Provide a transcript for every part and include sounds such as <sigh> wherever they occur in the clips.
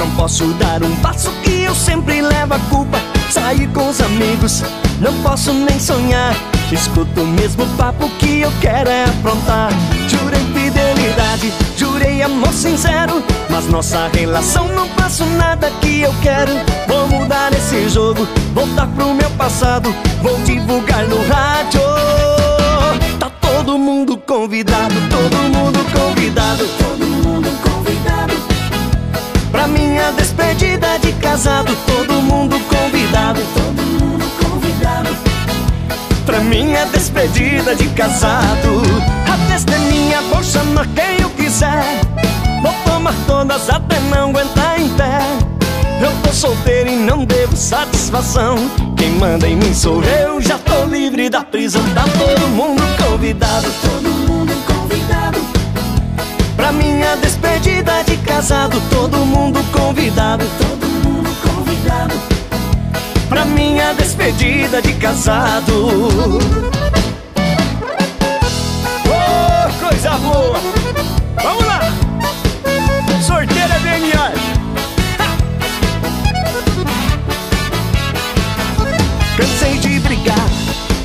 Não posso dar um passo que eu sempre levo a culpa. Sair com os amigos, não posso nem sonhar. Escuto o mesmo papo que eu quero é aprontar. Jurei fidelidade, jurei amor sincero. Mas nossa relação não faço nada que eu quero. Vou mudar esse jogo, voltar pro meu passado. Vou divulgar no rádio. Casado, todo mundo convidado, todo mundo convidado. Pra minha despedida de casado, a festa é minha, vou chamar quem eu quiser. Vou tomar todas até não aguentar em pé. Eu tô solteiro e não devo satisfação. Quem manda em mim sou eu, já tô livre da prisão. Tá todo mundo convidado, todo mundo convidado. Pra minha despedida de casado, todo mundo convidado, minha despedida de casado. Ô, coisa boa! Vamos lá! Sorteira DNA! Cansei de brigar,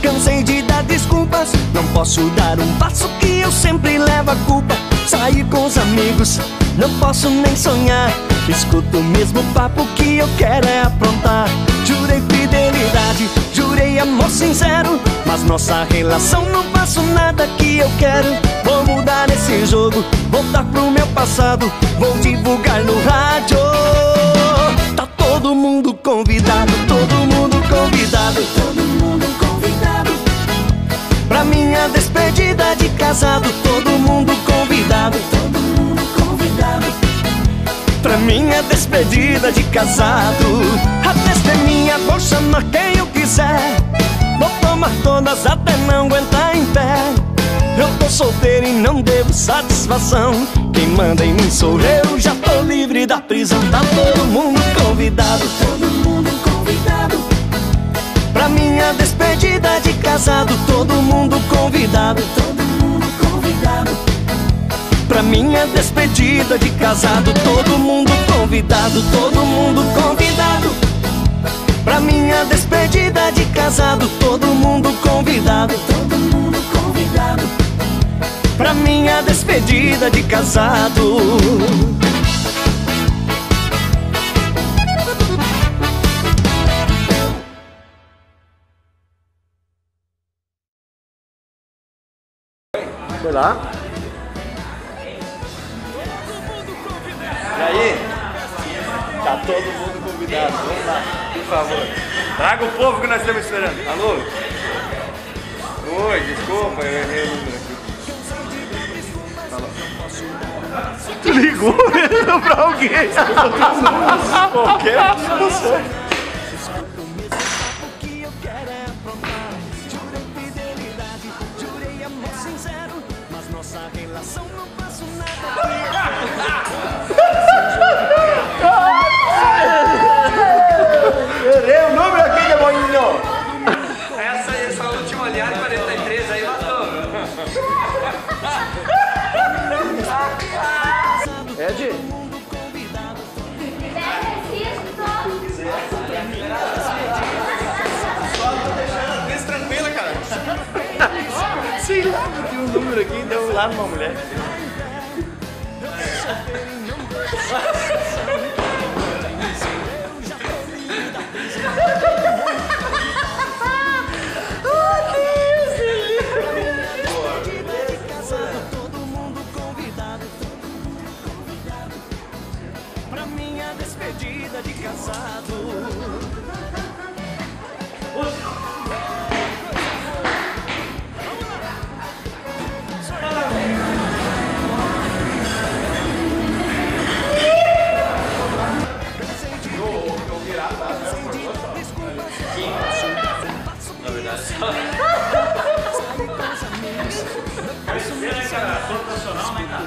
cansei de dar desculpas. Não posso dar um passo que eu sempre levo a culpa. Sair com os amigos, não posso nem sonhar. Escuto o mesmo papo que eu quero é aprontar. Jurei fidelidade, jurei amor sincero. Mas nossa relação não faço nada que eu quero. Vou mudar esse jogo, voltar pro meu passado. Vou divulgar no rádio. Tá todo mundo convidado, todo mundo convidado, todo mundo convidado. Pra minha despedida de casado, todo mundo convidado, Pra minha despedida de casado, a festa é minha, vou chamar quem eu quiser. Vou tomar todas até não aguentar em pé. Eu tô solteiro e não devo satisfação. Quem manda em mim sou eu, já tô livre da prisão. Tá todo mundo convidado, todo mundo convidado. Pra minha despedida de casado, todo mundo convidado, todo mundo convidado. Pra minha despedida de casado, todo mundo convidado, todo mundo convidado. Pra minha despedida de casado, todo mundo convidado, todo mundo convidado. Pra minha despedida de casado. Foi lá. E aí? Tá todo mundo convidado. Vamos lá, por favor. Traga o povo que nós estamos esperando. Alô? Oi, desculpa, eu errei o número aqui. Tu ligou pra alguém? <laughs> Qualquer pessoa. Sei lá, tinha um número aqui, deu lá numa mulher. Despedida de casado. profissional, né, cara?